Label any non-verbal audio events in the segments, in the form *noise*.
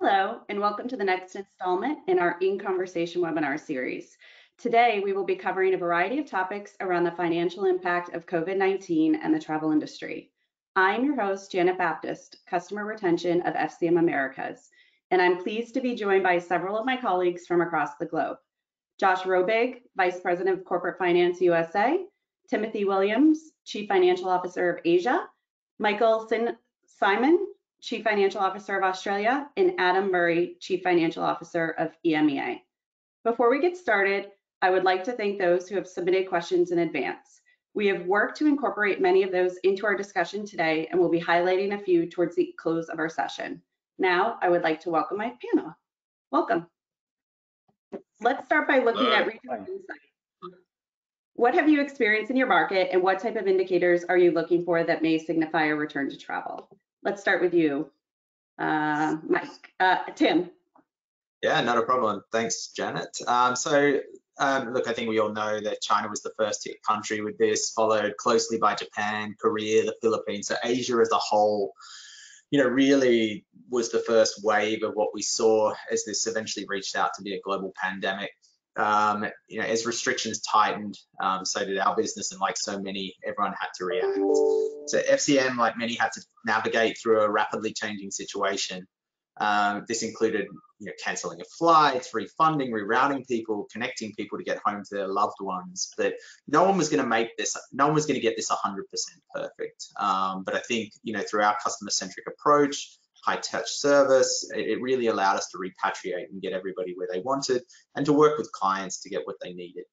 Hello, and welcome to the next installment in our In Conversation webinar series. Today, we will be covering a variety of topics around the financial impact of COVID-19 and the travel industry. I'm your host, Janet Baptist, Customer Retention of FCM Americas, and I'm pleased to be joined by several of my colleagues from across the globe. Josh Robig, Vice President of Corporate Finance USA, Timothy Williams, Chief Financial Officer of Asia, Michael Sin Simon, Chief Financial Officer of Australia, and Adam Murray, Chief Financial Officer of EMEA. Before we get started, I would like to thank those who have submitted questions in advance. We have worked to incorporate many of those into our discussion today and we'll be highlighting a few towards the close of our session. Now, I would like to welcome my panel. Welcome. Let's start by looking Hello. at regional insight. What have you experienced in your market and what type of indicators are you looking for that may signify a return to travel? Let's start with you, uh, Mike. Uh, Tim. Yeah, not a problem. Thanks, Janet. Um, so, um, look, I think we all know that China was the first hit country with this, followed closely by Japan, Korea, the Philippines. So Asia as a whole, you know, really was the first wave of what we saw as this eventually reached out to be a global pandemic um, you know, as restrictions tightened, um, so did our business, and like so many, everyone had to react. So FCM, like many, had to navigate through a rapidly changing situation. Um, this included, you know, canceling of flights, refunding, rerouting people, connecting people to get home to their loved ones. But no one was going to make this, no one was going to get this 100% perfect. Um, but I think, you know, through our customer-centric approach, high touch service. It, really allowed us to repatriate and get everybody where they wanted and to work with clients to get what they needed.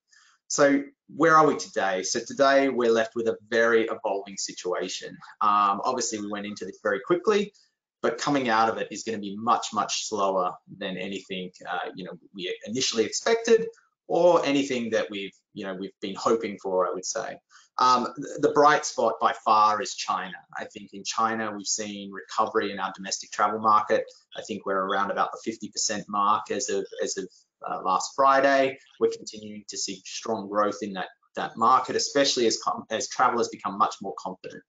So where are we today? So today we're left with a very evolving situation. Um, obviously we went into this very quickly, but coming out of it is going to be much, much slower than anything uh, you know we initially expected or anything that we've you know we've been hoping for, I would say. Um, the bright spot by far is China. I think in China we've seen recovery in our domestic travel market. I think we're around about the 50% mark as of as of uh, last Friday. We're continuing to see strong growth in that that market, especially as as travelers become much more confident.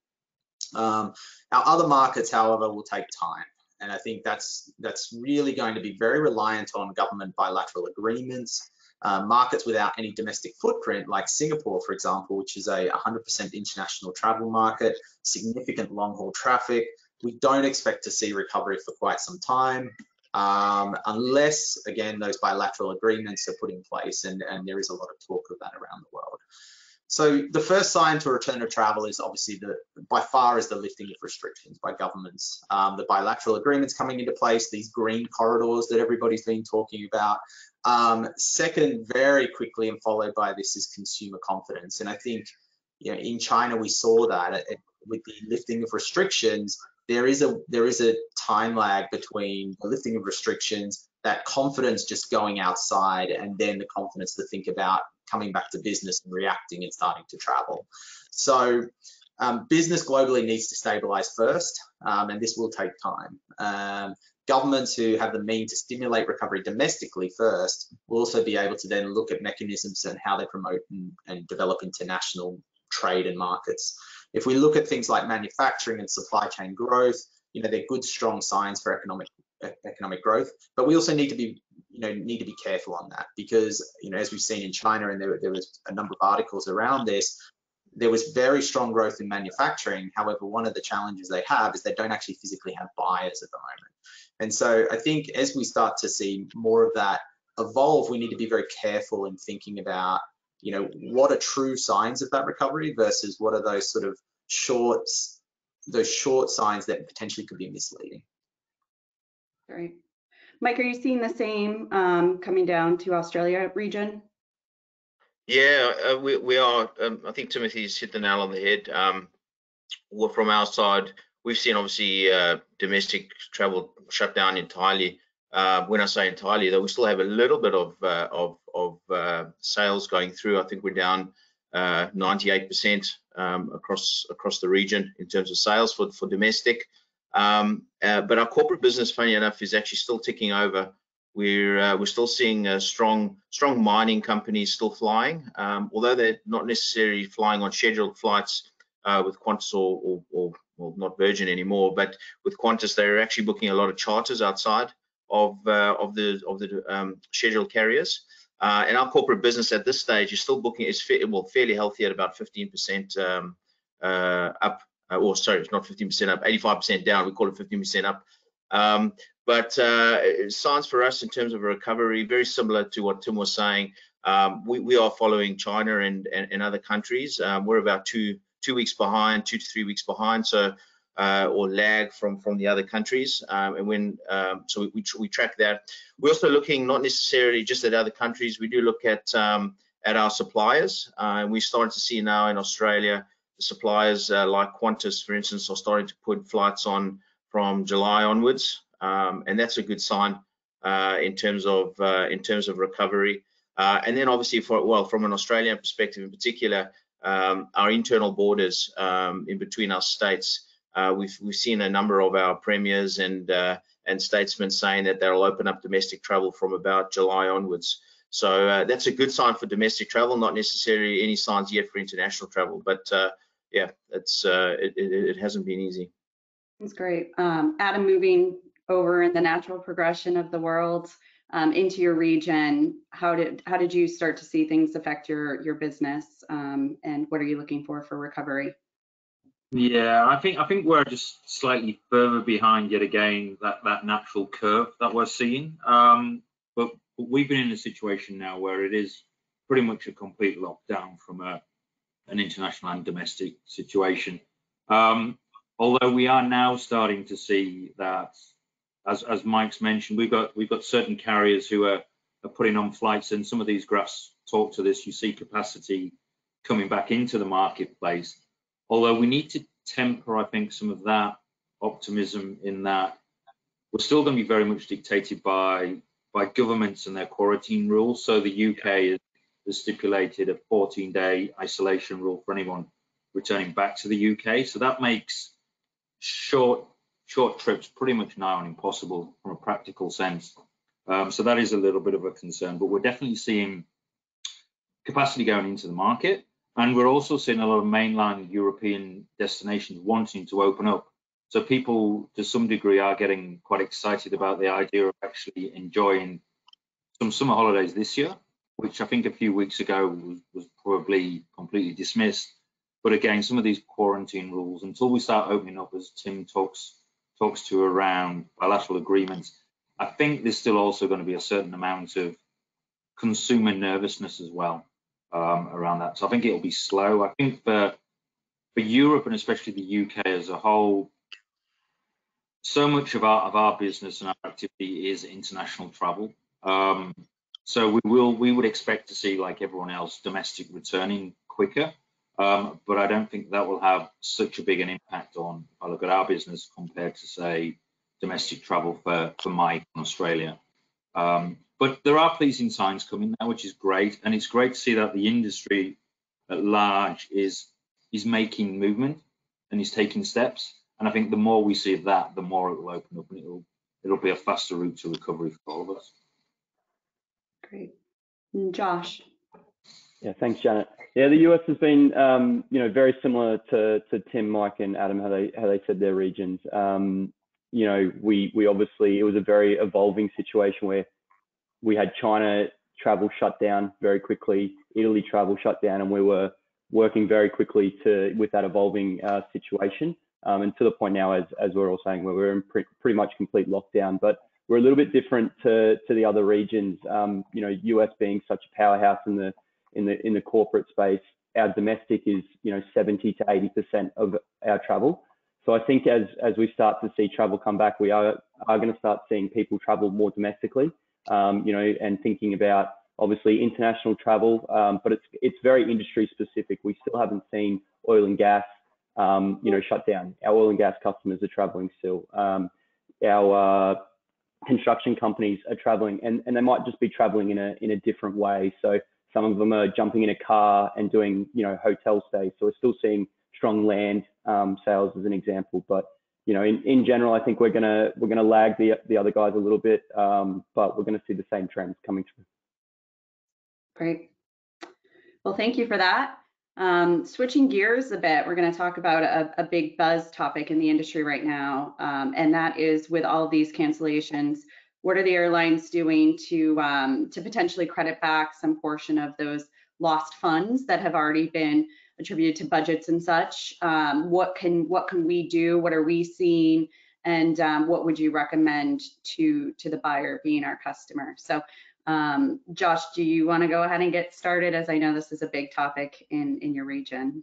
Um, our other markets, however, will take time and I think that's that's really going to be very reliant on government bilateral agreements uh, markets without any domestic footprint, like Singapore, for example, which is a 100% international travel market, significant long haul traffic. We don't expect to see recovery for quite some time. Um, unless, again, those bilateral agreements are put in place, and, and there is a lot of talk of that around the world. So the first sign to return to travel is obviously the by far is the lifting of restrictions by governments. Um, the bilateral agreements coming into place, these green corridors that everybody's been talking about. Um, second, very quickly and followed by this is consumer confidence. And I think you know, in China we saw that it, it, with the lifting of restrictions, there is a there is a time lag between the lifting of restrictions, that confidence just going outside, and then the confidence to think about coming back to business and reacting and starting to travel. So um, business globally needs to stabilize first, um, and this will take time. Um, governments who have the means to stimulate recovery domestically first will also be able to then look at mechanisms and how they promote and, and develop international trade and markets. If we look at things like manufacturing and supply chain growth, you know, they're good, strong signs for economic economic growth, but we also need to be you know need to be careful on that because you know as we've seen in China and there, there was a number of articles around this there was very strong growth in manufacturing. However one of the challenges they have is they don't actually physically have buyers at the moment. And so I think as we start to see more of that evolve we need to be very careful in thinking about you know what are true signs of that recovery versus what are those sort of shorts those short signs that potentially could be misleading Great. Mike, are you seeing the same um, coming down to Australia region? Yeah, uh, we, we are. Um, I think Timothy's hit the nail on the head. Um, well, from our side, we've seen obviously uh, domestic travel shut down entirely. Uh, when I say entirely, though, we still have a little bit of uh, of, of uh, sales going through. I think we're down 98% uh, um, across across the region in terms of sales for for domestic. Um, uh, but our corporate business, funny enough, is actually still ticking over. We're uh, we're still seeing strong strong mining companies still flying, um, although they're not necessarily flying on scheduled flights with Qantas or, or, or well, not Virgin anymore. But with Qantas, they're actually booking a lot of charters outside. Of of the of the um, scheduled carriers. Uh, and our corporate business at this stage is still booking is fa well fairly healthy at about 15% um, uh, up, uh, or sorry, it's not 15% up, 85% down. We call it 15% up. Um, but uh, signs for us in terms of a recovery, very similar to what Tim was saying. Um, we, we, are following China and, and, and other countries. Um, we're about two two weeks behind, two to three weeks behind. So uh, or lag from from the other countries. Um, and when um, so we, we, we, track that. We're also looking not necessarily just at other countries. We do look at um, at our suppliers. Uh, and we're starting to see now in Australia the suppliers uh, like Qantas, for instance, are starting to put flights on from July onwards, um, and that's a good sign uh, in terms of uh, in terms of recovery. Uh, and then obviously for well from an Australian perspective in particular, um, our internal borders um, in between our states uh, we've we've seen a number of our premiers and uh, and statesmen saying that they'll open up domestic travel from about July onwards. So uh, that's a good sign for domestic travel, not necessarily any signs yet for international travel. But uh, yeah, it's uh, it, it, it, hasn't been easy. That's great, um, Adam. Moving over in the natural progression of the world um, into your region, how did how did you start to see things affect your your business, um, and what are you looking for for recovery? Yeah, I think I think we're just slightly further behind yet again that that natural curve that we're seeing. Um, but, we've been in a situation now where it is pretty much a complete lockdown from a an international and domestic situation. Um, although we are now starting to see that, as as Mike's mentioned, we've got we've got certain carriers who are, are putting on flights, and some of these graphs talk to this. You see capacity coming back into the marketplace although we need to temper, I think, some of that optimism in that we're still going to be very much dictated by by governments and their quarantine rules. So the UK has stipulated a 14-day isolation rule for anyone returning back to the UK. So that makes short short trips pretty much now on impossible from a practical sense. Um, so that is a little bit of a concern, but we're definitely seeing capacity going into the market. And we're also seeing a lot of mainland European destinations wanting to open up. So people, to some degree, are getting quite excited about the idea of actually enjoying some summer holidays this year, which I think a few weeks ago was, was probably completely dismissed. But again, some of these quarantine rules, until we start opening up, as Tim talks talks to around bilateral agreements, I think there's still also going to be a certain amount of consumer nervousness as well um, around that. So I think it'll be slow. I think for for Europe and especially the UK as a whole, so much of our of our business and our activity is international travel. Um, so we will we would expect to see like everyone else domestic returning quicker. Um, but I don't think that will have such a big an impact on if I look at our business compared to say domestic travel for for Mike in Australia. Um, but there are pleasing signs coming now, which is great, and it's great to see that the industry at large is is making movement and is taking steps. And I think the more we see of that, the more it will open up, and it'll it'll be a faster route to recovery for all of us. Great, and Josh. Yeah, thanks, Janet. Yeah, the US has been, um, you know, very similar to, to Tim, Mike, and Adam, how they how they said their regions. Um, you know, we we obviously it was a very evolving situation where we had China travel shut down very quickly, Italy travel shut down, and we were working very quickly to with that evolving uh, situation. Um, and to the point now, as as we're all saying, where we're in pre pretty much complete lockdown, but we're a little bit different to to the other regions. Um, you know, US being such a powerhouse in the in the in the corporate space, our domestic is you know 70 to 80 percent of our travel. So I think as as we start to see travel come back, we are are going to start seeing people travel more domestically you know, and thinking about obviously international travel, um, but it's it's very industry specific. We still haven't seen oil and gas, um, you know, shut down. Our oil and gas customers are traveling still. Um, our uh, construction companies are traveling, and, and they might just be traveling in a in a different way. So some of them are jumping in a car and doing you know hotel stays. So we're still seeing strong land um, sales as an example, but you know, in, in general, I think we're gonna we're gonna lag the the other guys a little bit, um, but we're gonna see the same trends coming through. Great. Well, thank you for that. Um, switching gears a bit, we're going to talk about a, a, big buzz topic in the industry right now, um, and that is with all of these cancellations, what are the airlines doing to um, to potentially credit back some portion of those lost funds that have already been attributed to budgets and such? Um, what can what can we do? What are we seeing? And um, what would you recommend to to the buyer being our customer? So, um, Josh, do you want to go ahead and get started? As I know this is a big topic in in your region.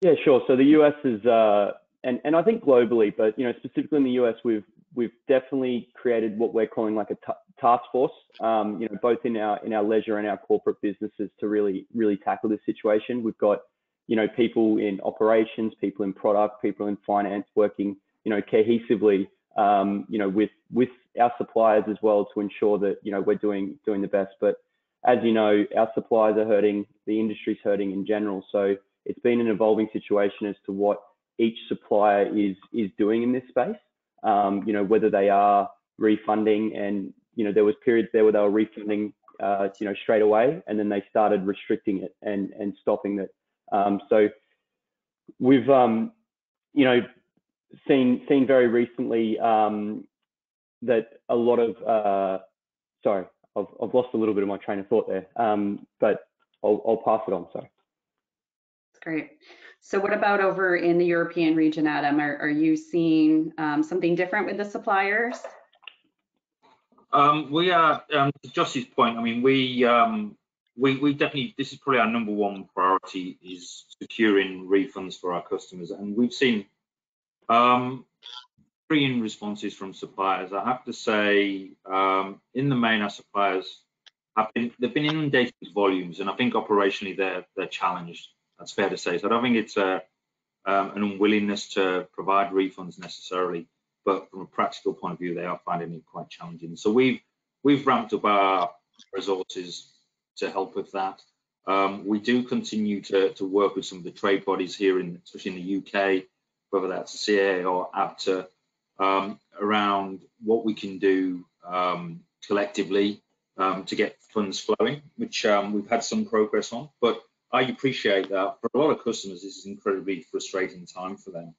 Yeah, sure. So the US is, uh, and and I think globally, but you know specifically in the US, we've we've definitely created what we're calling like a task force, um, you know, both in our in our leisure and our corporate businesses to really really tackle this situation. We've got, you know, people in operations, people in product, people in finance working, you know, cohesively, um, you know, with with our suppliers as well to ensure that you know we're doing doing the best. But as you know, our suppliers are hurting, the industry's hurting in general. So it's been an evolving situation as to what each supplier is is doing in this space um, you know, whether they are refunding and, you know, there was periods there where they were refunding, uh, you know, straight away and then they started restricting it and, and stopping it. Um, so we've, um, you know, seen, seen very recently um, that a lot of, uh, sorry, I've, I've lost a little bit of my train of thought there, um, but I'll, I'll pass it on, sorry. That's great. So what about over in the European region, Adam? Are, are you seeing um, something different with the suppliers? Um, we are, um, to Josh's point, I mean, we, um, we, we definitely, this is probably our number one priority is securing refunds for our customers. And we've seen um, three responses from suppliers. I have to say, um, in the main, our suppliers have been, they've been inundated with volumes, and I think operationally they're, they're challenged. That's fair to say. So I don't think it's a, um, an unwillingness to provide refunds necessarily, but from a practical point of view, they are finding it quite challenging. So we've we've ramped up our resources to help with that. Um, we do continue to, to work with some of the trade bodies here, in, especially in the UK, whether that's CAA or ABTA, um, around what we can do um, collectively um, to get funds flowing, which um, we've had some progress on. But I appreciate that. For a lot of customers, this is incredibly frustrating time for them.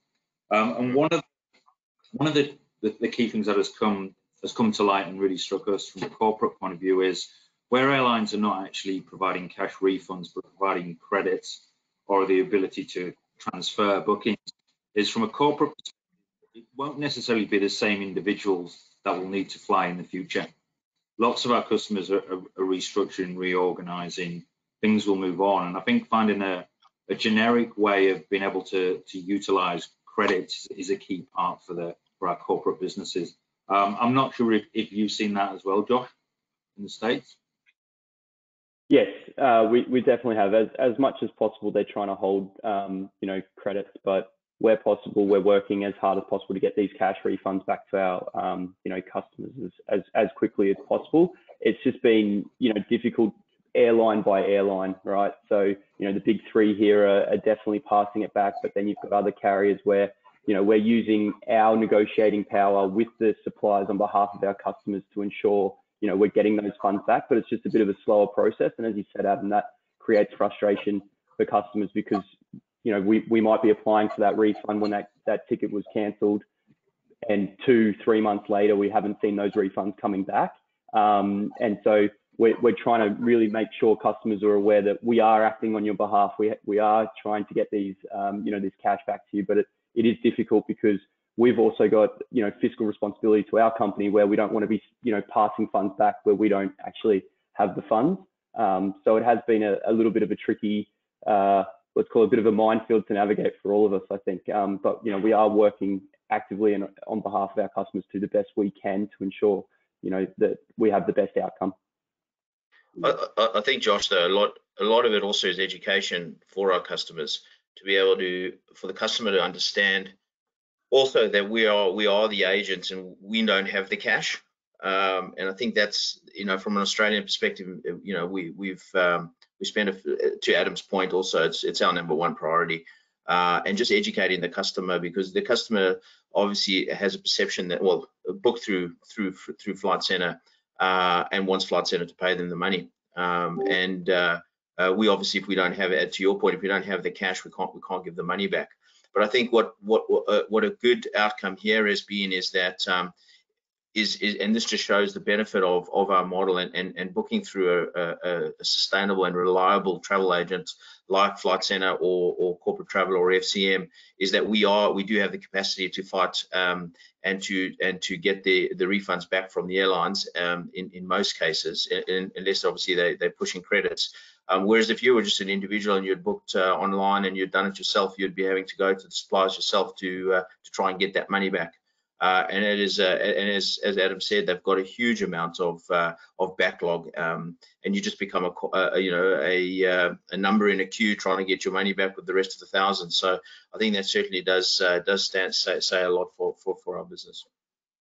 Um, and one of one of the, the, the, key things that has come has come to light and really struck us from a corporate point of view is where airlines are not actually providing cash refunds but providing credits or the ability to transfer bookings is from a corporate perspective, it won't necessarily be the same individuals that will need to fly in the future. Lots of our customers are, are, are restructuring, reorganizing, things will move on. And I think finding a, a generic way of being able to, to utilize credits is a key part for the for our corporate businesses. Um, I'm not sure if, if you've seen that as well, Josh, in the States. Yes, uh, we, we definitely have. As, as much as possible, they're trying to hold, um, you know, credits, but where possible, we're working as hard as possible to get these cash refunds back to our, um, you know, customers as, as, as quickly as possible. It's just been, you know, difficult airline by airline, right? So, you know, the big three here are, are, definitely passing it back, but then you've got other carriers where, you know, we're using our negotiating power with the suppliers on behalf of our customers to ensure, you know, we're getting those funds back, but it's just a bit of a slower process. And as you said, Adam, that creates frustration for customers because, you know, we, we might be applying for that refund when that, that ticket was cancelled and two, three months later, we haven't seen those refunds coming back. Um, and so we're, we're trying to really make sure customers are aware that we are acting on your behalf. We, we are trying to get these, um, you know, this cash back to you, but it, it is difficult because we've also got, you know, fiscal responsibility to our company where we don't want to be, you know, passing funds back where we don't actually have the funds. Um, so it has been a, a, little bit of a tricky, uh, let's call it a bit of a minefield to navigate for all of us, I think. Um, but, you know, we are working actively and on behalf of our customers to the best we can to ensure, you know, that we have the best outcome. I, I think, Josh, though, a lot a lot of it also is education for our customers to be able to for the customer to understand also that we are we are the agents and we don't have the cash. Um, and I think that's you know from an Australian perspective, you know we we've um, we spend a, to Adam's point also it's it's our number one priority. Uh, and just educating the customer because the customer obviously has a perception that well book through through through Flight Centre uh, and wants Flight Centre to pay them the money. Um, and uh, uh, we obviously, if we don't have it, to your point, if we don't have the cash, we can't we can't give the money back. But I think what what what uh, a good outcome here has been is that um, is, is, and this just shows the benefit of, of our model and, and, and booking through a, a, a sustainable and reliable travel agent like Flight Centre or, or Corporate Travel or FCM is that we are we do have the capacity to fight um, and to and to get the the refunds back from the airlines um, in in most cases, in, unless obviously they they're pushing credits. Um, whereas if you were just an individual and you'd booked uh, online and you'd done it yourself, you'd be having to go to the suppliers yourself to uh, to try and get that money back. Uh, and it is, uh, and as, as Adam said, they've got a huge amount of uh, of backlog, um, and you just become a, a you know a, uh, a number in a queue trying to get your money back with the rest of the thousands. So I think that certainly does does stand say, say a lot for, for for our business.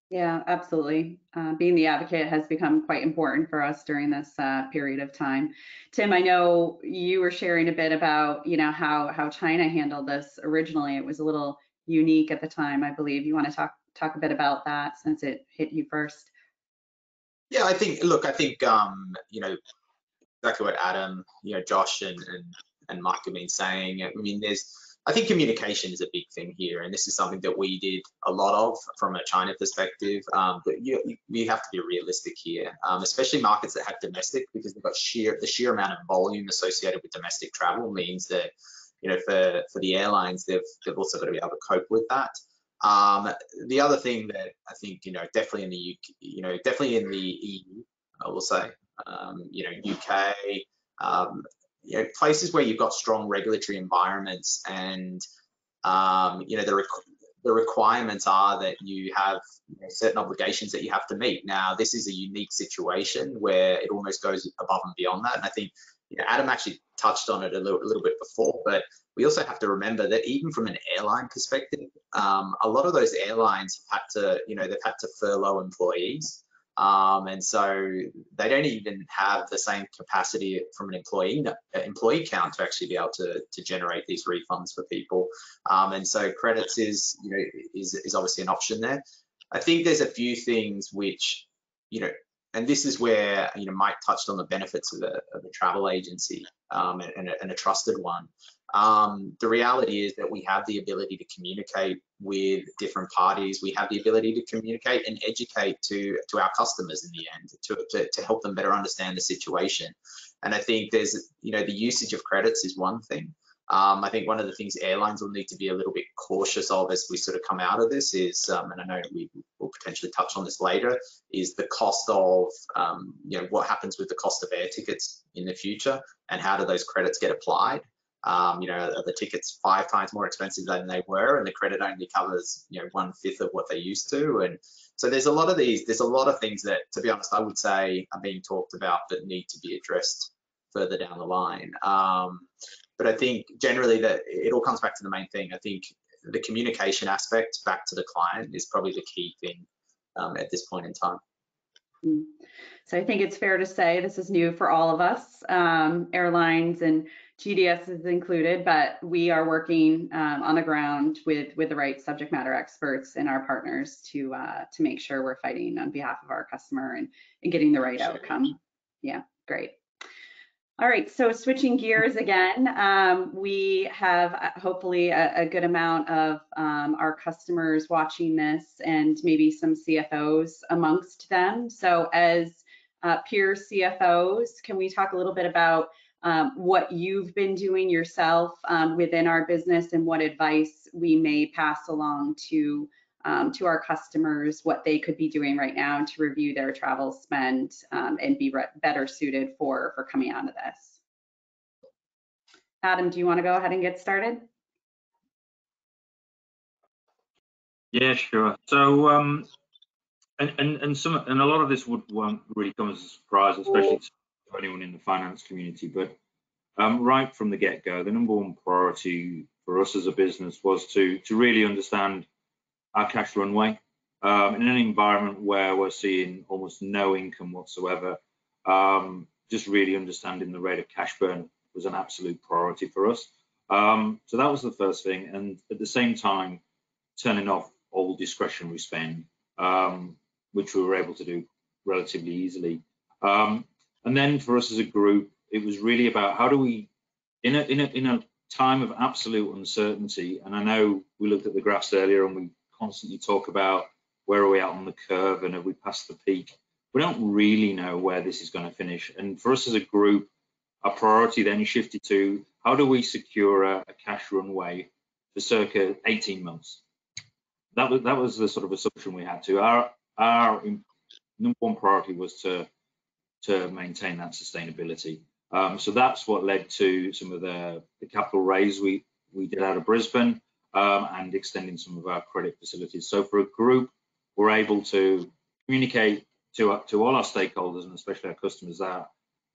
Yeah, absolutely. Uh, being the advocate has become quite important for us during this period of time. Tim, I know you were sharing a bit about you know how how China handled this originally. It was a little unique at the time, I believe. You want to talk talk a bit about that since it hit you first. Yeah, I think. Look, I think um, you know exactly what Adam, you know, Josh and and, and Mike have been saying. I mean, there's. I think communication is a big thing here, and this is something that we did a lot of from a China perspective. Um, but you, you, have to be realistic here, um, especially markets that have domestic, because they've got sheer the sheer amount of volume associated with domestic travel means that you know for for the airlines they've they've also got to be able to cope with that. Um, the other thing that I think, you know, definitely in the UK, you know, definitely in the EU, I will say, um, you know, UK, um, you know, places where you've got strong regulatory environments and, um, you know, the, requ the requirements are that you have you know, certain obligations that you have to meet. Now, this is a unique situation where it almost goes above and beyond that. And I think you know, Adam actually touched on it a little, a little bit before, but we also have to remember that even from an airline perspective, um, a lot of those airlines have had to, you know, they've had to furlough employees. Um, and so they don't even have the same capacity from an employee employee count to actually be able to, to generate these refunds for people. Um, and so credits is, you know, is, is obviously an option there. I think there's a few things which, you know, and this is where you know Mike touched on the benefits of a, of a travel agency um, and, and, a, and, a, trusted one. Um, the reality is that we have the ability to communicate with different parties. We have the ability to communicate and educate to to our customers in the end to, to, to help them better understand the situation. And I think there's you know the usage of credits is one thing. Um, I think one of the things airlines will need to be a little bit cautious of as we sort of come out of this is, um, and I know we will potentially touch on this later, is the cost of, um, you know, what happens with the cost of air tickets in the future and how do those credits get applied? Um, you know, the tickets five times more expensive than they were and the credit only covers, you know, one fifth of what they used to. And so there's a lot of these, there's a lot of things that, to be honest, I would say are being talked about that need to be addressed further down the line. Um, but I think generally that it all comes back to the main thing. I think the communication aspect back to the client is probably the key thing um, at this point in time. Hmm. So I think it's fair to say this is new for all of us, um, airlines and GDS is included, but we are working um, on the ground with with the right subject matter experts and our partners to uh, to make sure we're fighting on behalf of our customer and, and getting the right outcome. Yeah, great. All right, so switching gears again, um, we have uh, hopefully a, a good amount of um, our customers watching this and maybe some CFOs amongst them. So as uh, peer CFOs, can we talk a little bit about um, what you've been doing yourself um, within our business and what advice we may pass along to um, to our customers what they could be doing right now to review their travel spend um, and be better suited for, for coming out of this. Adam, do you want to go ahead and get started? Yeah, sure. So, um, and, and, and some, and a lot of this would won't really come as a surprise, especially to anyone in the finance community, but um, right from the get-go, the number one priority for us as a business was to, to really understand our cash runway. Um, in an environment where we're seeing almost no income whatsoever, um, just really understanding the rate of cash burn was an absolute priority for us. Um, so that was the first thing. And at the same time, turning off all discretionary spend, um, which we were able to do relatively easily. Um, and then for us as a group, it was really about how do we, in a, in a, in a time of absolute uncertainty, and I know we looked at the graphs earlier and we constantly talk about where are we at on the curve and have we passed the peak? We don't really know where this is going to finish. And for us as a group, our priority then shifted to how do we secure a, a cash runway for circa 18 months? That was that was the sort of assumption we had to. Our our number one priority was to to maintain that sustainability. Um, so that's what led to some of the, the capital raise we we did out of Brisbane um, and extending some of our credit facilities. So for a group, we're able to communicate to to all our stakeholders and especially our customers that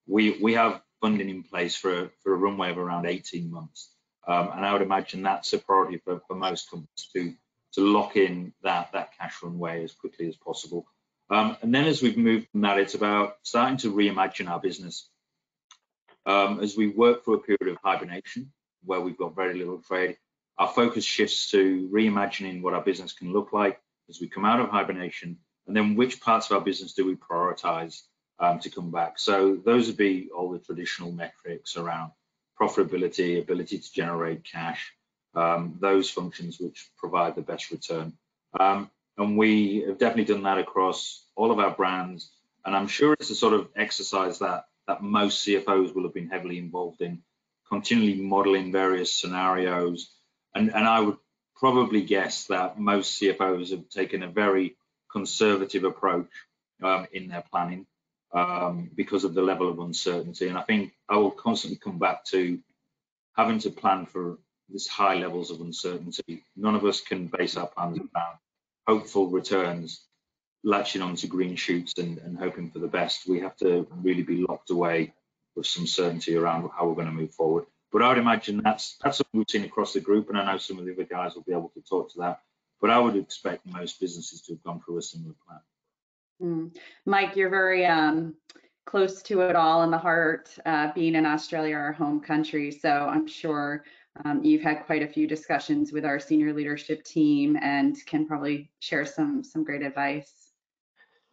we we have funding in place for for a runway of around 18 months. Um, and I would imagine that's a priority for, for most companies to to lock in that that cash runway as quickly as possible. Um, and then as we've moved from that, it's about starting to reimagine our business. Um, as we work through a period of hibernation where we've got very little trade, our focus shifts to reimagining what our business can look like as we come out of hibernation, and then which parts of our business do we prioritize um, to come back. So those would be all the traditional metrics around profitability, ability to generate cash, um, those functions which provide the best return. Um, and we have definitely done that across all of our brands. And I'm sure it's a sort of exercise that that most CFOs will have been heavily involved in, continually modeling various scenarios. And, and I would probably guess that most CFOs have taken a very conservative approach um, in their planning um, because of the level of uncertainty. And I think I will constantly come back to having to plan for this high levels of uncertainty. None of us can base our plans around hopeful returns, latching onto green shoots and, and hoping for the best. We have to really be locked away with some certainty around how we're going to move forward. But I would imagine that's that's what we've seen across the group, and I know some of the other guys will be able to talk to that. But I would expect most businesses to have gone through a similar plan. Mm. Mike, you're very um, close to it all in the heart, uh, being in Australia, our home country. So I'm sure um, you've had quite a few discussions with our senior leadership team and can probably share some some great advice.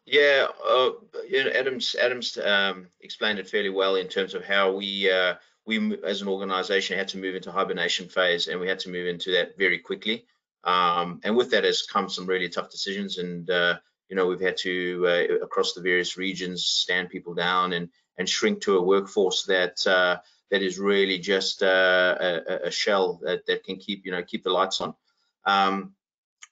Yeah, uh, you know, Adams Adams um, explained it fairly well in terms of how we uh, we as an organization had to move into hibernation phase and we had to move into that very quickly. Um, and with that has come some really tough decisions and uh, you know we've had to uh, across the various regions stand people down and and shrink to a workforce that uh, that is really just uh, a, a, shell that, that can keep you know keep the lights on. Um,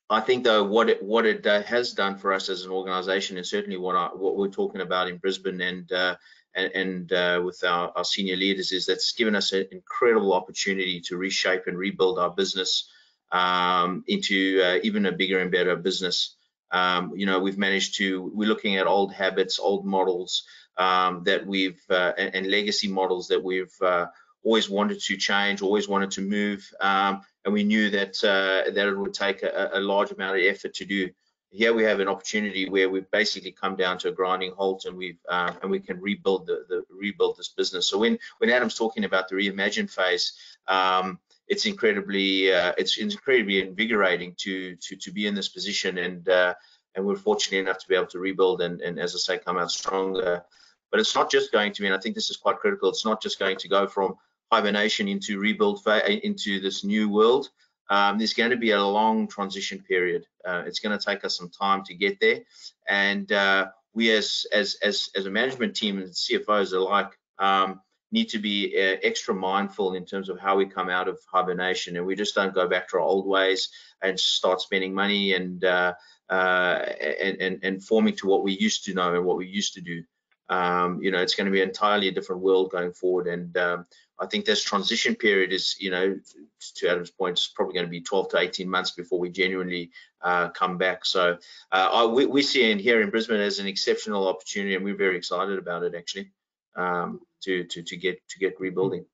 I think though what it what it uh, has done for us as an organisation, and certainly what I, what we're talking about in Brisbane and uh, and, and uh, with our, our, senior leaders is that's given us an incredible opportunity to reshape and rebuild our business um, into uh, even a bigger and better business. Um, you know, we've managed to, we're looking at old habits, old models um, that we've, uh, and, and, legacy models that we've uh, always wanted to change, always wanted to move. Um, and we knew that, uh, that it would take a, a, large amount of effort to do. Here we have an opportunity where we've basically come down to a grinding halt and we've, uh, and we can rebuild the, the, rebuild this business. So when, when Adam's talking about the reimagine phase, um, it's incredibly uh, it's incredibly invigorating to to to be in this position and uh, and we're fortunate enough to be able to rebuild and, and as I say come out stronger. But it's not just going to be, and I think this is quite critical. It's not just going to go from hibernation into rebuild into this new world. Um, there's going to be a long transition period. Uh, it's going to take us some time to get there, and uh, we as as as as a management team and CFOs alike um, need to be uh, extra mindful in terms of how we come out of hibernation and we just don't go back to our old ways and start spending money and uh, uh, and, and, and forming to what we used to know and what we used to do. Um, you know, it's going to be an entirely a different world going forward. And um, I think this transition period is, you know, to Adam's point, it's probably going to be 12 to 18 months before we genuinely uh, come back. So uh, we, we see in here in Brisbane as an exceptional opportunity, and we're very excited about it actually um, to to to get to get rebuilding.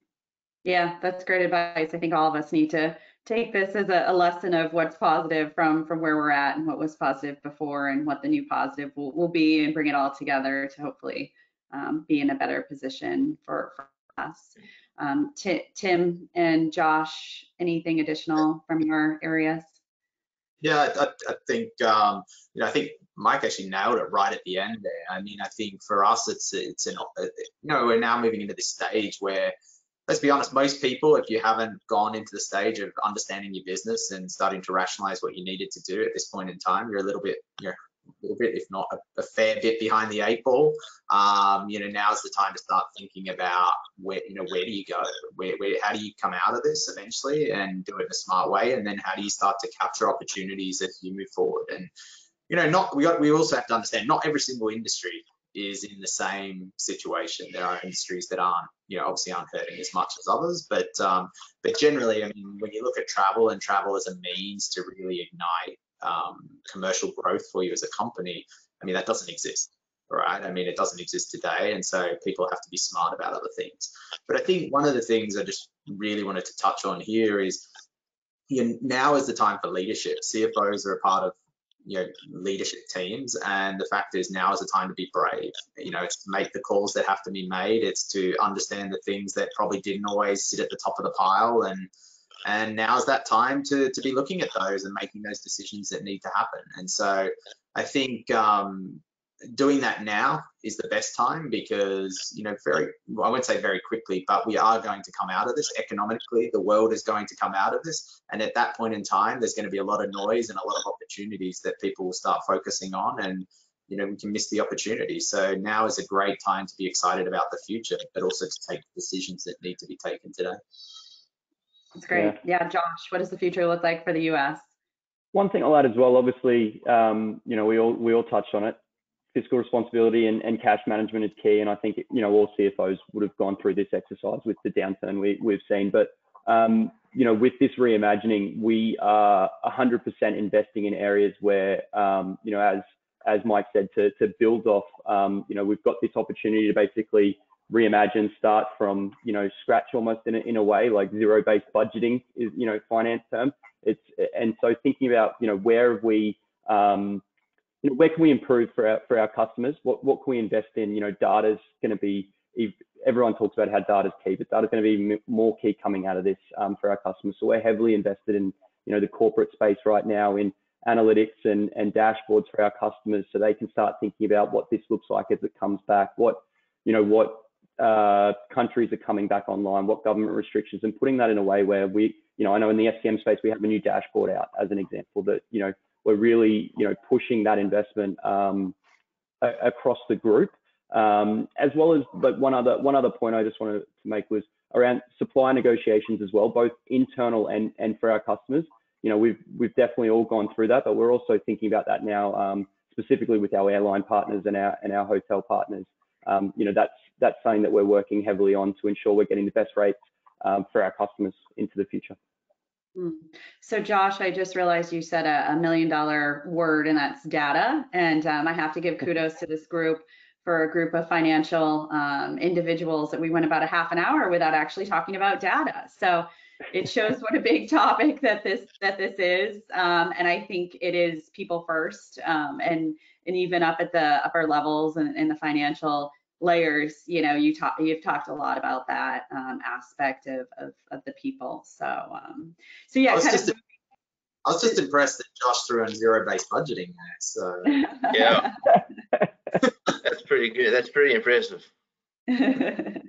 Yeah, that's great advice. I think all of us need to take this as a, a, lesson of what's positive from from where we're at and what was positive before and what the new positive will, will be and bring it all together to hopefully um, be in a better position for, for us. Um, Tim and Josh, anything additional from your areas? Yeah, I, I think um, you know I think Mike actually nailed it right at the end there. I mean, I think for us, it's it's an you know we're now moving into this stage where let's be honest, most people, if you haven't gone into the stage of understanding your business and starting to rationalize what you needed to do at this point in time, you're a little bit, you're little bit, if not a, a fair bit behind the eight ball. Um, you know, now's the time to start thinking about where, you know, where do you go? Where, where, how do you come out of this eventually and do it in a smart way? And then how do you start to capture opportunities as you move forward? And, you know, not, we, got, we also have to understand not every single industry is in the same situation. There are industries that aren't, you know, obviously aren't hurting as much as others, but um, but generally, I mean, when you look at travel and travel as a means to really ignite um, commercial growth for you as a company, I mean, that doesn't exist, right? I mean, it doesn't exist today, and so people have to be smart about other things. But I think one of the things I just really wanted to touch on here is, you know, now is the time for leadership. CFOs are a part of you know leadership teams and the fact is now is the time to be brave you know it's to make the calls that have to be made it's to understand the things that probably didn't always sit at the top of the pile and and now's that time to to be looking at those and making those decisions that need to happen. And so i think um doing that now is the best time because you know very i won't say very quickly but we are going to come out of this economically. The world is going to come out of this. And at that point in time there's going to be a lot of noise and a lot of opportunities that people will start focusing on and you know we can miss the opportunity. So now is a great time to be excited about the future but also to take decisions that need to be taken today that's great yeah, yeah josh what does the future look like for the us one thing I'll add as well, obviously, um, you know, we all we all touched on it fiscal responsibility and, and, cash management is key. And I think, you know, all CFOs would have gone through this exercise with the downturn we, we've seen. But, um, you know, with this reimagining, we are 100% investing in areas where, um, you know, as, as Mike said, to, to build off, um, you know, we've got this opportunity to basically reimagine, start from, you know, scratch almost in a, in a way, like zero-based budgeting is, you know, finance term. It's, and so thinking about, you know, where have we, um, you know, where can we improve for our, for our customers? What, what can we invest in? You know, data's going to be, everyone talks about how data's key, but data's going to be more key coming out of this um, for our customers. So we're heavily invested in, you know, the corporate space right now in analytics and, and dashboards for our customers so they can start thinking about what this looks like as it comes back, what, you know, what uh, countries are coming back online, what government restrictions, and putting that in a way where we, you know, I know in the FCM space, we have a new dashboard out as an example that, you know, we're really, you know, pushing that investment um, across the group. Um, as well as, but one other one other point I just wanted to make was around supply negotiations as well, both internal and and for our customers. You know, we've we've definitely all gone through that, but we're also thinking about that now, um, specifically with our airline partners and our and our hotel partners. Um, you know, that's that's something that we're working heavily on to ensure we're getting the best rates um, for our customers into the future. Hmm. So Josh, I just realized you said a, a million dollar word and that's data. And um, I have to give kudos to this group for a group of financial um, individuals that we went about a half an hour without actually talking about data. So it shows what a big topic that this that this is. Um, and I think it is people first um, and and even up at the upper levels and in the financial layers you know you talk you've talked a lot about that um, aspect of, of, of the people. So um so yeah I was, just, of, I was just impressed that Josh threw in zero based budgeting there so. *laughs* Yeah. That's pretty good. That's pretty impressive. *laughs*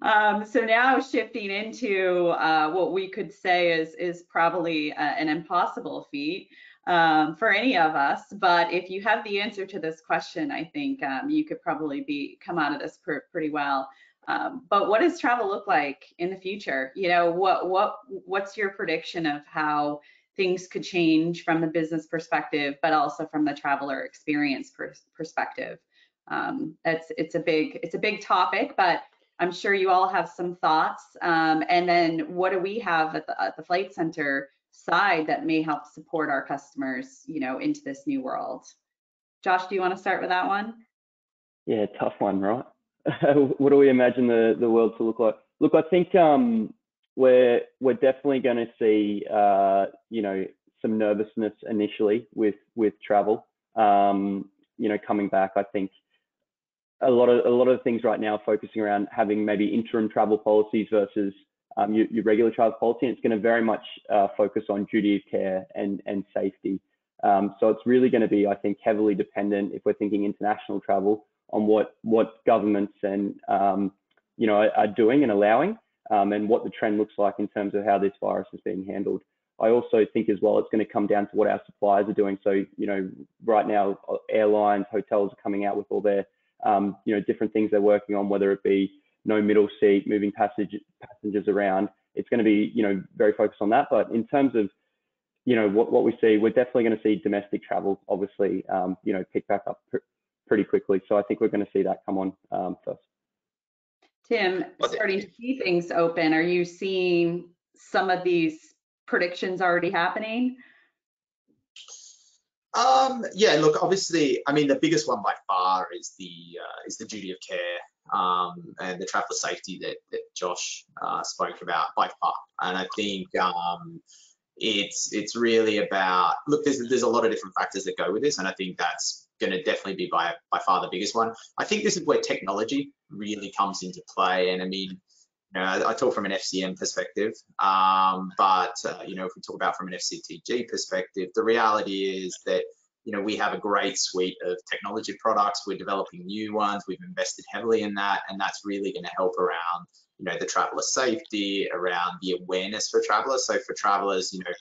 Um, so now shifting into uh, what we could say is is probably uh, an impossible feat um, for any of us. But if you have the answer to this question, I think um, you could probably be come out of this pr pretty well. Um, but what does travel look like in the future? You know, what what what's your prediction of how things could change from the business perspective, but also from the traveler experience per perspective? Um, it's it's a big it's a big topic, but I'm sure you all have some thoughts. Um, and then what do we have at the, at the Flight Centre side that may help support our customers, you know, into this new world. Josh, do you want to start with that one? Yeah, tough one, right? *laughs* what do we imagine the, the world to look like? Look, I think um, we're we're definitely going to see uh, you know some nervousness initially with with travel. Um, you know, coming back, I think a lot of a lot of things right now focusing around having maybe interim travel policies versus um, your, your, regular travel policy. And it's going to very much uh, focus on duty of care and, and safety. Um, so it's really going to be, I think, heavily dependent if we're thinking international travel on what what governments and um, you know, are, are doing and allowing, um, and what the trend looks like in terms of how this virus is being handled. I also think as well it's going to come down to what our suppliers are doing. So, you know, right now airlines, hotels are coming out with all their, um, you know, different things they're working on, whether it be no middle seat, moving passage, passengers around. It's going to be, you know, very focused on that. But in terms of, you know, what, what we see, we're definitely going to see domestic travel, obviously, um, you know, pick back up pr pretty quickly. So I think we're going to see that come on um, first. Tim, starting to see things open, are you seeing some of these predictions already happening? Um, yeah, look, obviously, I mean, the biggest one by far is the uh, is the duty of care um, and the traveller safety that, that Josh uh, spoke about by far. And I think um, it's it's really about look. There's there's a lot of different factors that go with this, and I think that's going to definitely be by by far the biggest one. I think this is where technology really comes into play, and I mean, you know, I, I talk from an FCM perspective, um, but uh, you know, if we talk about from an FCTG perspective, the reality is that you know we have a great suite of technology products. We're developing new ones. We've invested heavily in that, and that's really going to help around you know the traveler safety, around the awareness for travelers. So for travelers, you know,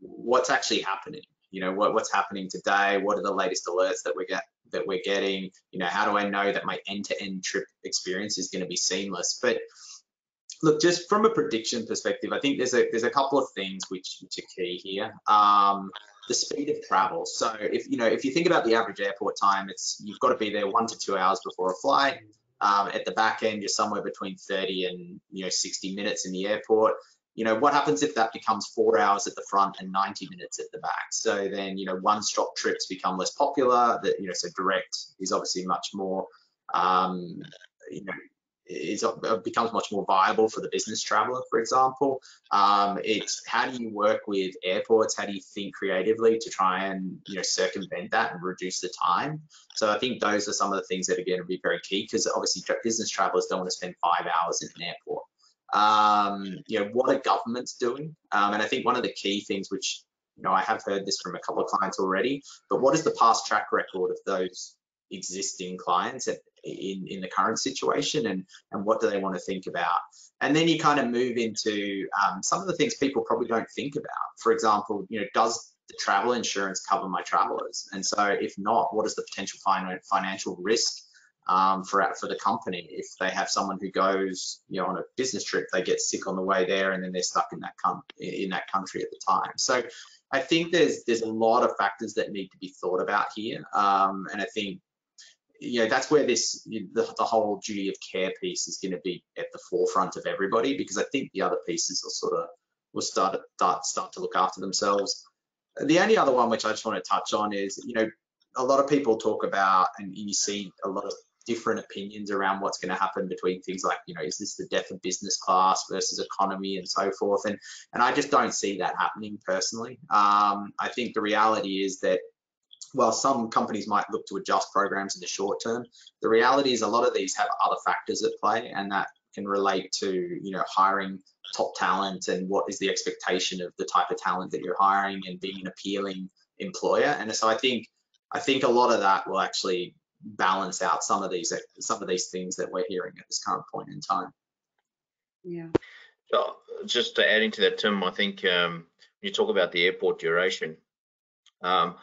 what's actually happening you know what, what's happening today what are the latest alerts that we get that we're getting you know how do i know that my end-to-end trip experience is going to be seamless but look, just from a prediction perspective, I think there's a there's a couple of things which, which are key here. Um, the speed of travel. So if you know if you think about the average airport time, it's you've got to be there one to two hours before a flight. Um, at the back end, you're somewhere between 30 and you know 60 minutes in the airport. You know what happens if that becomes four hours at the front and 90 minutes at the back? So then you know one-stop trips become less popular. That you know so direct is obviously much more um, you know is uh, becomes much more viable for the business traveler, for example. Um, it's how do you work with airports? How do you think creatively to try and you know circumvent that and reduce the time? So I think those are some of the things that are going to be very key because obviously business travelers don't want to spend five hours in an airport. Um, you know what are governments doing? Um, and I think one of the key things which you know I have heard this from a couple of clients already, but what is the past track record of those existing clients at, in, in the current situation and, and what do they want to think about. And then you kind of move into um, some of the things people probably don't think about. For example, you know, does the travel insurance cover my travelers? And so if not, what is the potential financial risk um, for for the company if they have someone who goes you know on a business trip they get sick on the way there and then they're stuck in that com- in that country at the time so I think there's there's a lot of factors that need to be thought about here um, and I think you know that's where this the, the whole duty of care piece is going to be at the forefront of everybody because I think the other pieces will sort of will start start start to look after themselves. The only other one which I just want to touch on is you know a lot of people talk about and you see a lot of different opinions around what's going to happen between things like you know is this the death of business class versus economy and so forth and and I just don't see that happening personally. Um, I think the reality is that while some companies might look to adjust programs in the short term, the reality is a lot of these have other factors at play, and that can relate to you know hiring top talent and what is the expectation of the type of talent that you're hiring and being an appealing employer. And so I think I think a lot of that will actually balance out some of these some of these things that we're hearing at this current point in time. Yeah. So just to add into that, Tim, I think um, when you talk about the airport duration, um,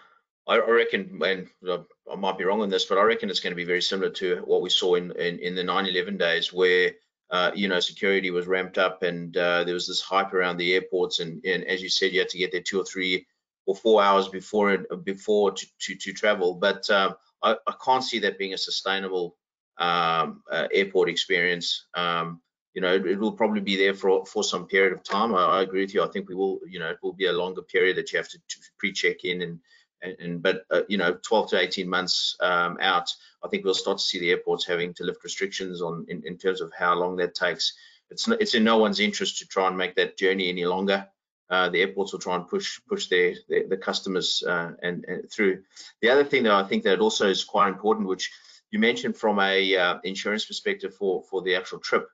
I reckon, and I might be wrong on this, but I reckon it's going to be very similar to what we saw in in, in the 9/11 days, where uh, you know security was ramped up and uh, there was this hype around the airports, and, and as you said, you had to get there two or three or four hours before it before to to, to travel. But um, I, I, can't see that being a sustainable um, uh, airport experience. Um, you know, it, it, will probably be there for for some period of time. I, I, agree with you. I think we will, you know, it will be a longer period that you have to, to pre-check in and and, and but uh, you know 12 to 18 months um, out i think we'll start to see the airports having to lift restrictions on in, in terms of how long that takes. It's it's in no one's interest to try and make that journey any longer. Uh, the airports will try and push push their, their the customers uh, and, and, through. The other thing that i think that also is quite important which you mentioned from a uh, insurance perspective for for the actual trip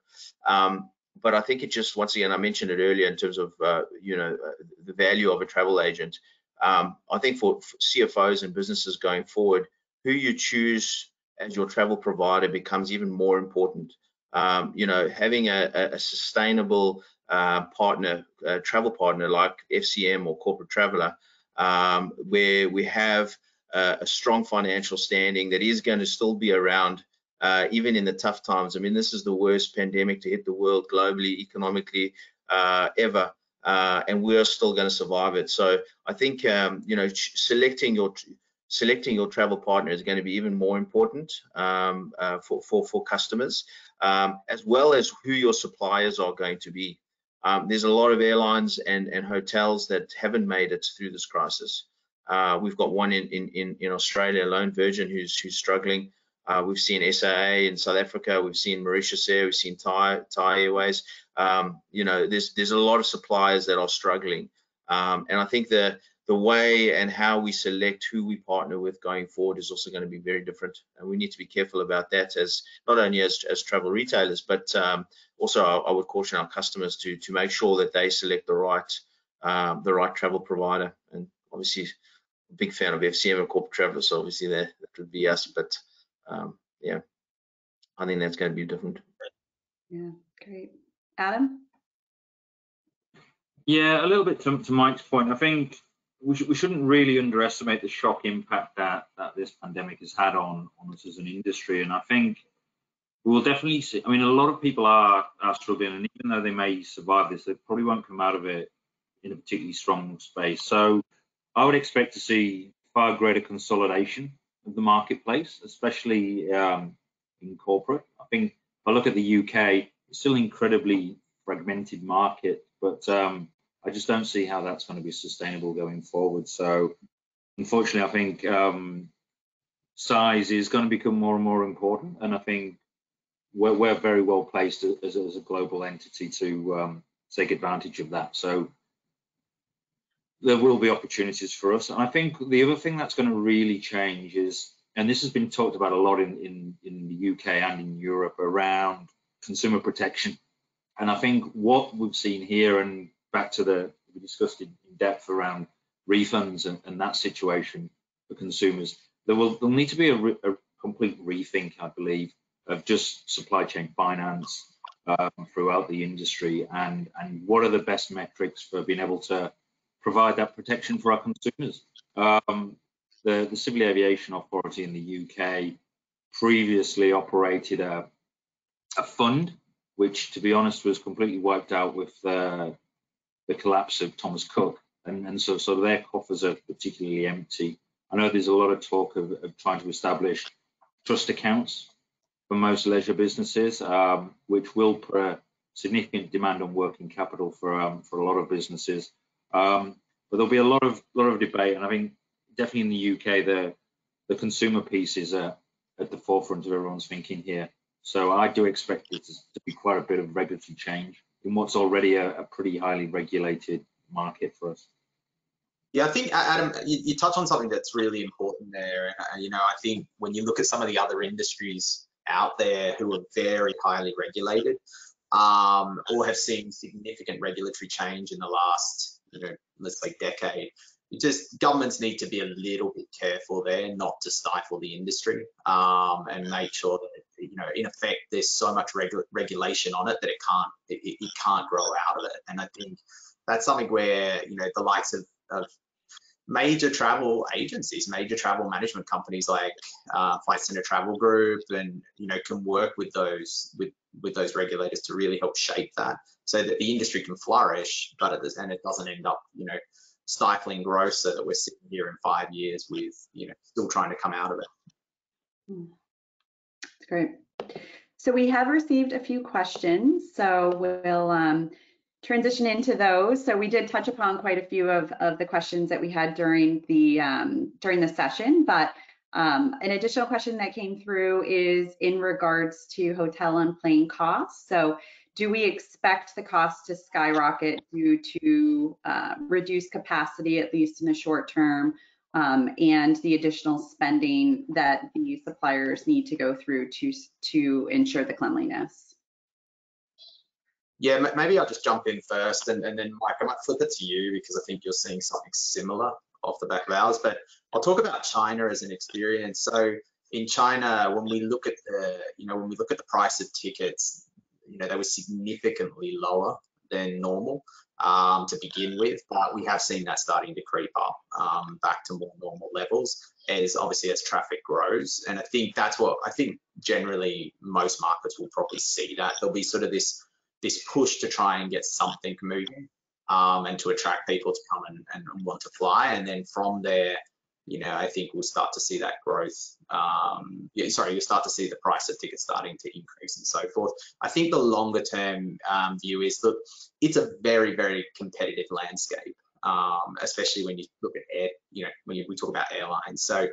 um, but I think it just once again I mentioned it earlier in terms of uh, you know uh, the value of a travel agent um, I think for, CFOs and businesses going forward, who you choose as your travel provider becomes even more important. um, you know, having a, a sustainable uh, partner, travel partner like FCM or Corporate Traveller, um, where we have uh, a strong financial standing that is going to still be around uh, even in the tough times. I mean, this is the worst pandemic to hit the world globally, economically, uh, ever. Uh, and we're still going to survive it. So I think um, you know selecting your selecting your travel partner is going to be even more important um, uh, for, for for customers, um, as well as who your suppliers are going to be. Um, there's a lot of airlines and, and hotels that haven't made it through this crisis. Uh, we've got one in, in, in Australia alone, Virgin, who's, who's struggling. Uh, we've seen SAA in South Africa. We've seen Mauritius Air. We've seen Thai, Thai Airways. Um, you know, there's there's a lot of suppliers that are struggling, um, and I think the the way and how we select who we partner with going forward is also going to be very different, and we need to be careful about that as not only as as travel retailers, but um, also I, I, would caution our customers to to make sure that they select the right um, the right travel provider. And obviously, big fan of FCM and Corporate Travellers, so obviously that, that would be us. But um, yeah, I think that's going to be different. Yeah, great. Adam? Yeah, a little bit to, to Mike's point. I think we, sh we shouldn't really underestimate the shock impact that, that this pandemic has had on, on us as an industry. And I think we will definitely see, I mean, a lot of people are, are struggling, and even though they may survive this, they probably won't come out of it in a particularly strong space. So I would expect to see far greater consolidation of the marketplace, especially um, in corporate. I think if I look at the UK, it's still incredibly fragmented market, but um, I just don't see how that's going to be sustainable going forward. So unfortunately, I think um, size is going to become more and more important, and I think we're, we're very well placed as, as, a global entity to um, take advantage of that. So there will be opportunities for us. And I think the other thing that's going to really change is, and this has been talked about a lot in, in, in the UK and in Europe around consumer protection. And I think what we've seen here and back to the, we discussed in, depth around refunds and, and, that situation for consumers, there will there'll need to be a, re, a complete rethink, I believe, of just supply chain finance um, throughout the industry and, and what are the best metrics for being able to provide that protection for our consumers. Um, the, the Civil Aviation Authority in the UK previously operated a, a fund, which, to be honest, was completely wiped out with uh, the collapse of Thomas Cook, and, and so so their coffers are particularly empty. I know there's a lot of talk of, of trying to establish trust accounts for most leisure businesses, um, which will put a significant demand on working capital for um, for a lot of businesses. Um, but there'll be a lot of lot of debate, and I think definitely in the UK, the the consumer piece is uh, at the forefront of everyone's thinking here. So I do expect it to be quite a bit of regulatory change in what's already a, a pretty highly regulated market for us. Yeah, I think Adam, you, you touch on something that's really important there. And uh, you know, I think when you look at some of the other industries out there who are very highly regulated, um, or have seen significant regulatory change in the last, you know, let's say decade, just governments need to be a little bit careful there not to stifle the industry um, and make sure that you know in effect there's so much regu regulation on it that it can't it, it, can't grow out of it. And i think that's something where you know the likes of, of major travel agencies major travel management companies like uh, flight centre travel group and you know can work with those with with those regulators to really help shape that so that the industry can flourish but and it doesn't end up you know stifling growth so that we're sitting here in five years with, you know, still trying to come out of it. That's Great. So we have received a few questions, so we'll um, transition into those. So we did touch upon quite a few of, of the questions that we had during the um, during the session, but um, an additional question that came through is in regards to hotel and plane costs. So do we expect the cost to skyrocket due to uh, reduced capacity, at least in the short term, um, and the additional spending that the suppliers need to go through to, to ensure the cleanliness? Yeah, maybe I'll just jump in first and, and then Mike, I might flip it to you because I think you're seeing something similar off the back of ours, but I'll talk about China as an experience. So in China, when we look at the, you know, when we look at the price of tickets, you know, they were significantly lower than normal um, to begin with, but we have seen that starting to creep up um, back to more normal levels as obviously as traffic grows. And I think that's what I think generally most markets will probably see that there'll be sort of this this push to try and get something moving um, and to attract people to come and, and want to fly. And then from there, you know, I think we'll start to see that growth. Um, yeah, sorry, you'll start to see the price of tickets starting to increase and so forth. I think the longer term um, view is look, it's a very, very competitive landscape, um, especially when you look at air, you know, when you, we talk about airlines. So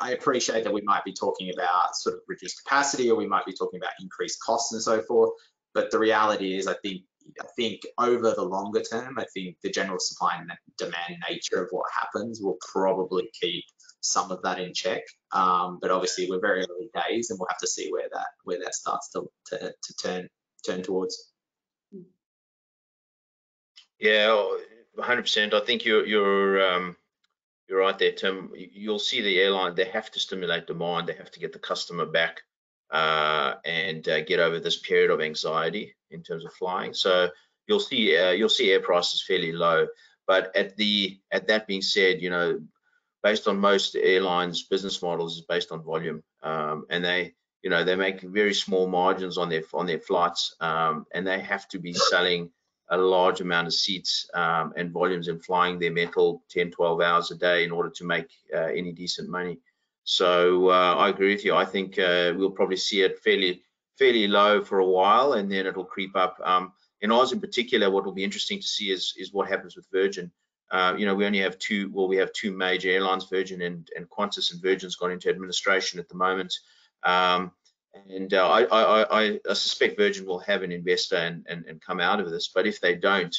I appreciate that we might be talking about sort of reduced capacity or we might be talking about increased costs and so forth. But the reality is, I think I think over the longer term, I think the general supply and demand nature of what happens will probably keep some of that in check. Um, but obviously, we're very early days, and we'll have to see where that where that starts to to, to turn turn towards. Yeah, 100%. I think you're you're um, you're right there, Tim. You'll see the airline; they have to stimulate demand. They have to get the customer back uh, and uh, get over this period of anxiety in terms of flying. So you'll see uh, you'll see air prices fairly low. But at the at that being said, you know, based on most airlines' business models is based on volume, um, and they you know they make very small margins on their on their flights, um, and they have to be selling a large amount of seats um, and volumes and flying their metal 10, 12 hours a day in order to make uh, any decent money. So uh, I agree with you. I think uh, we'll probably see it fairly fairly low for a while, and then it'll creep up. Um, in Oz, in particular, what will be interesting to see is is what happens with Virgin. Uh, you know, we only have two. Well, we have two major airlines, Virgin and and Qantas, and Virgin's gone into administration at the moment. Um, and uh, I, I, I, suspect Virgin will have an investor and, and, and come out of this. But if they don't,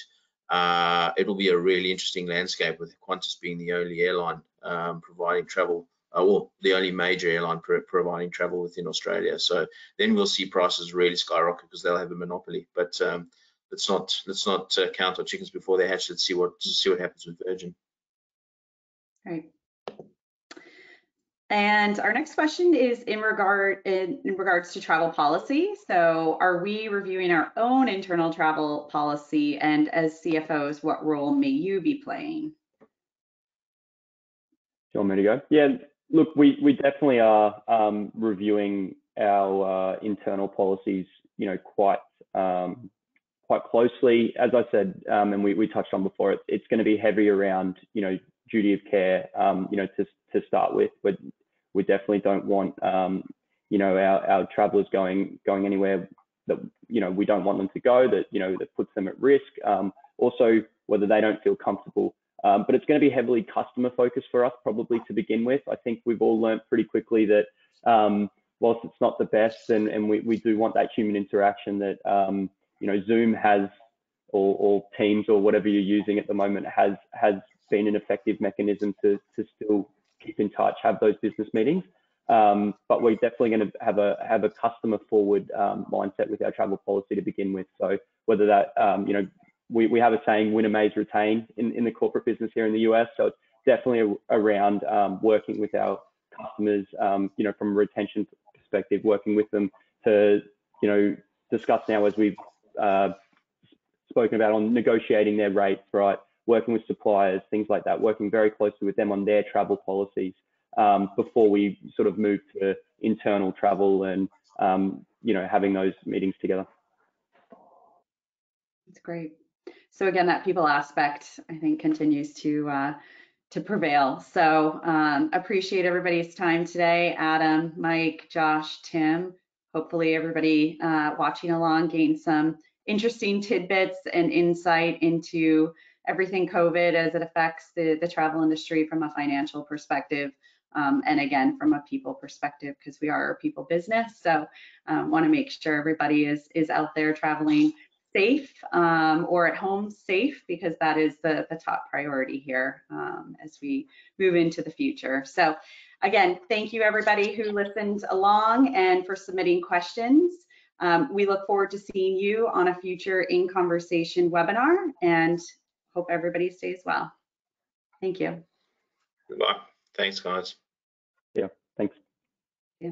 uh, it'll be a really interesting landscape with Qantas being the only airline um, providing travel uh, well, the only major airline pro providing travel within Australia. So then we'll see prices really skyrocket because they'll have a monopoly. But um, let's not let's not uh, count our chickens before they hatch. Let's see what see what happens with Virgin. Right. And our next question is in regard in, in, regards to travel policy. So, are we reviewing our own internal travel policy? And as CFOs, what role may you be playing? Do you want me to go? Yeah, Look, we, we definitely are um, reviewing our uh, internal policies, you know, quite um, quite closely. As I said, um, and we, we touched on before, it, it's going to be heavy around, you know, duty of care, um, you know, to, to start with. But we definitely don't want, um, you know, our, our travelers going going anywhere that, you know, we don't want them to go, that, you know, that puts them at risk. Um, also, whether they don't feel comfortable um, but it's going to be heavily customer focused for us, probably to begin with. I think we've all learned pretty quickly that um, whilst it's not the best, and, and we, we do want that human interaction that um, you know Zoom has, or, or Teams or whatever you're using at the moment has has been an effective mechanism to to still keep in touch, have those business meetings. Um, but we're definitely going to have a have a customer forward um, mindset with our travel policy to begin with. So whether that um, you know we, we have a saying, win amaze, retain in, in the corporate business here in the US. So it's definitely around um, working with our customers, um, you know, from a retention perspective, working with them to, you know, discuss now as we've uh, spoken about on negotiating their rates, right? Working with suppliers, things like that, working very closely with them on their travel policies um, before we sort of move to internal travel and, um, you know, having those meetings together. That's great so again, that people aspect, I think, continues to uh, to prevail. So um, appreciate everybody's time today. Adam, Mike, Josh, Tim. Hopefully, everybody uh, watching along gained some interesting tidbits and insight into everything COVID as it affects the, the travel industry from a financial perspective. Um, and again, from a people perspective, because we are a people business. So um, want to make sure everybody is, is out there traveling safe um, or at home safe because that is the, the top priority here um, as we move into the future. So again, thank you everybody who listened along and for submitting questions. Um, we look forward to seeing you on a future In Conversation webinar and hope everybody stays well. Thank you. Good luck. Thanks, guys. Yeah, thanks. Yeah.